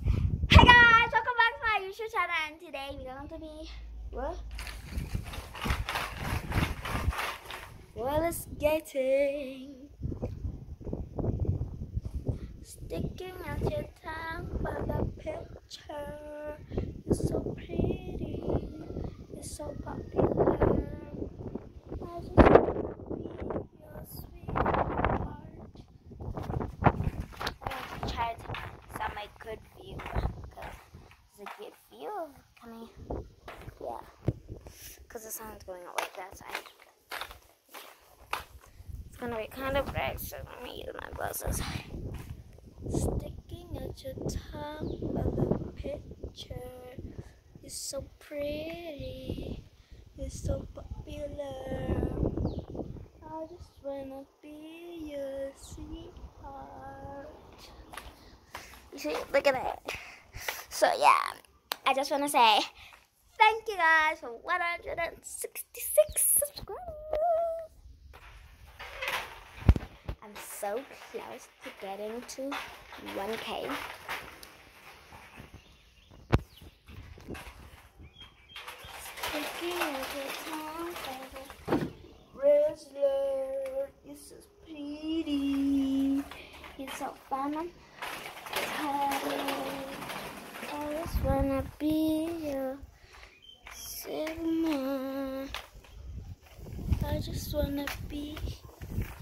Hey guys, welcome back to my YouTube channel and today we're going to be what? Well it's getting sticking out your tongue for the picture. It's so pretty, it's so popular. I just wanna be your sweetheart. I'm gonna try to sound my good view because it's a good view of kind of yeah sun's going away that side it's gonna be kind of bright so let me use my glasses. Sticking at your top of the picture is so pretty. It's so popular. I just wanna be your sweetheart. You see, look at that. So yeah, I just want to say thank you guys for 166 subscribers. I'm so close to getting to 1K. Sticking at your tongue. Wrestler, you're so pretty. You're so fun. I just wanna be your I just wanna be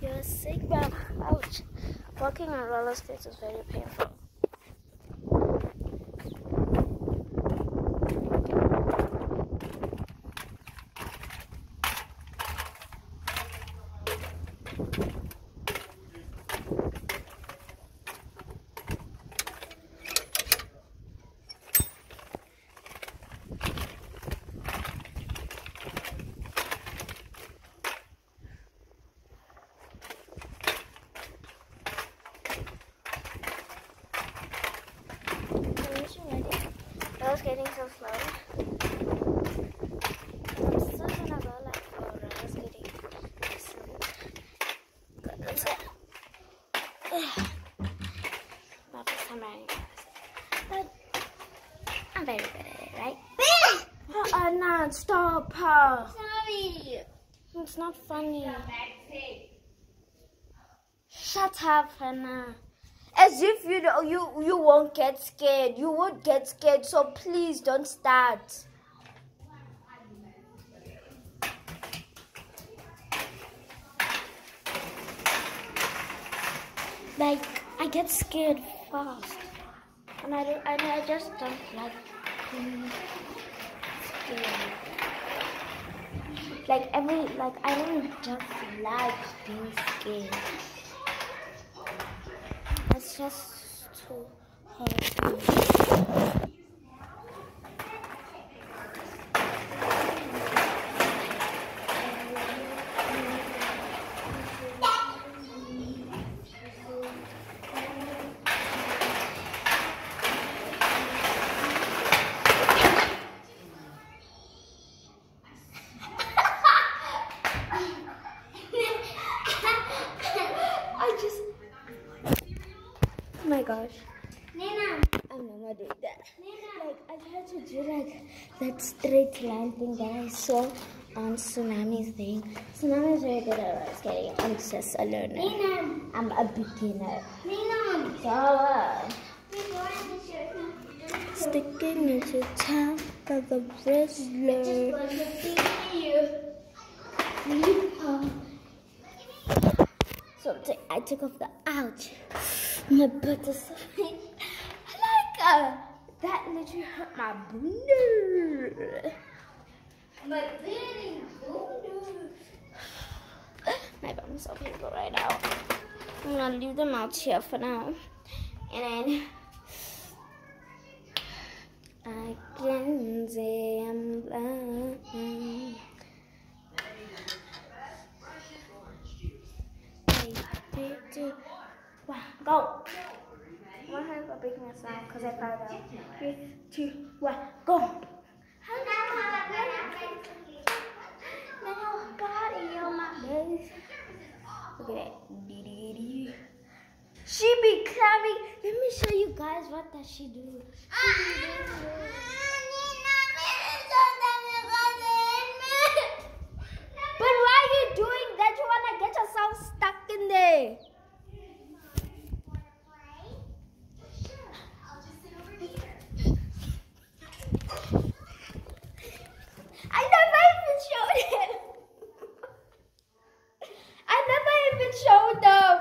your Sigma. Ouch. Walking on roller skates is very painful. I was getting so slow. I'm still gonna go like for roller skating. Good, that's it. Not this time But I'm very good at it, right? uh, no, stop. Uh, Sorry. it's not funny. Shut up, Hannah. As if you know, you you won't get scared. You won't get scared. So please don't start. Like I get scared fast, and I don't, and I just don't like being scared. Like every like I don't just like being scared. Just too hard. for me. I just. Oh my gosh. Nina. I'm not doing that. Nina. Like I tried to do like that straight line thing that I saw on Tsunami's thing. Tsunami is very good at roller skating. I'm just a learner. Nina. I'm a beginner. Nina. So, sticking your top of the wrestler. So I took off the ouch. My butt is so I like uh, that literally hurt my booner. But really, My bum is so painful right now. I'm gonna leave them out here for now. And then I can say I'm blind. Three, two, one, go. Look at that. She be climbing. Let me show you guys what does she do. But why are you doing that? You wanna get yourself stuck in there. I never even showed him. I never even showed them.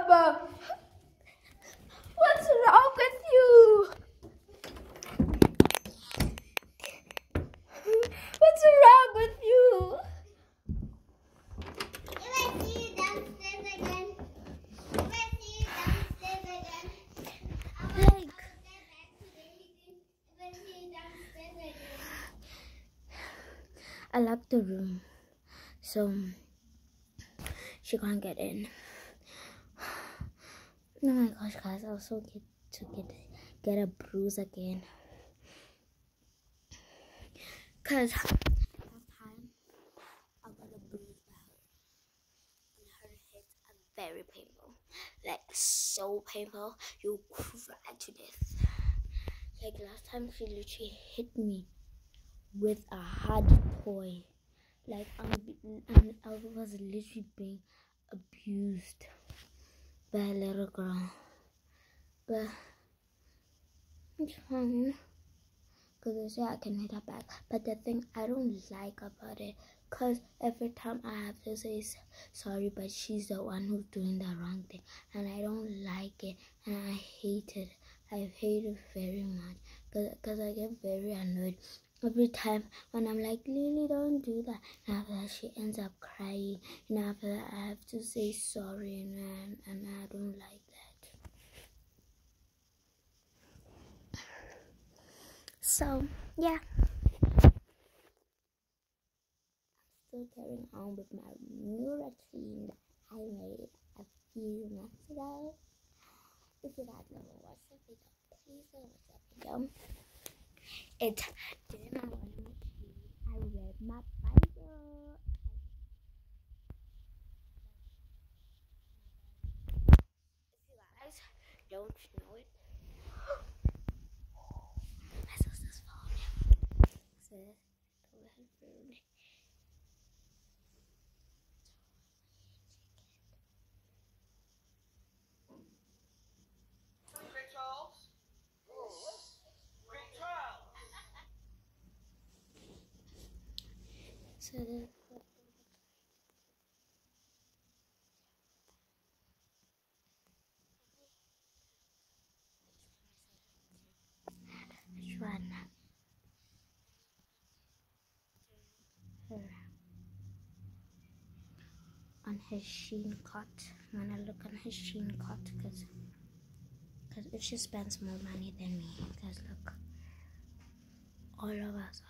What's wrong with you? What's wrong with you? Like, I locked the room, so she can't get in. Oh my gosh, guys! I was so get to get get a bruise again. Cause that time I got a bruise back, and her hits are very painful, like so painful. You cry to death. Like last time, she literally hit me with a hard toy. Like I'm, I was literally being abused by a little girl. But it's fine. Because I say I can hit her back. But the thing I don't like about it, because every time I have to say sorry, but she's the one who's doing the wrong thing. And I don't like it. And I hate it. I hate it very much. Because I get very annoyed every time when I'm like, Lily, don't do that. And after that, she ends up crying. And after that, I have to say sorry. And, and, I don't like that. So, yeah. Still carrying on with my new routine that I made a few months ago. If you guys never watched the video, please go watch that video. It's dinner morning tea. I read my Bible. If you guys don't know it, my sister's phone says to let her food. Big Charles? Big Charles! So the Which one? Her. On his Shein cot. I'm gonna look on his Shein cot because because if she spends more money than me, because look, all of us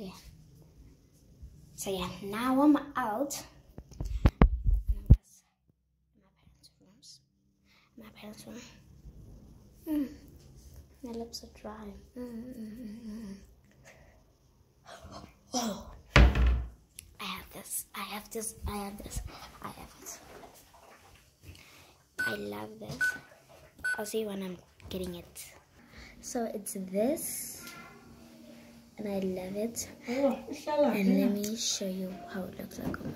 So yeah. So yeah, now I'm out. My parents' rooms. My parents' room. Mm. My lips are dry. Mm, mm, mm, mm. Oh. I have this. I have this. I have this. I have it. I love this. I'll see you when I'm getting it. So it's this. And I love it. Oh, and let me show you how it looks like on.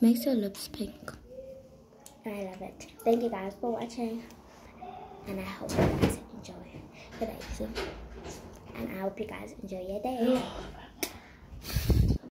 Makes your lips pink. And I love it. Thank you guys for watching. And I hope you guys enjoy the night. And I hope you guys enjoy your day. Oh,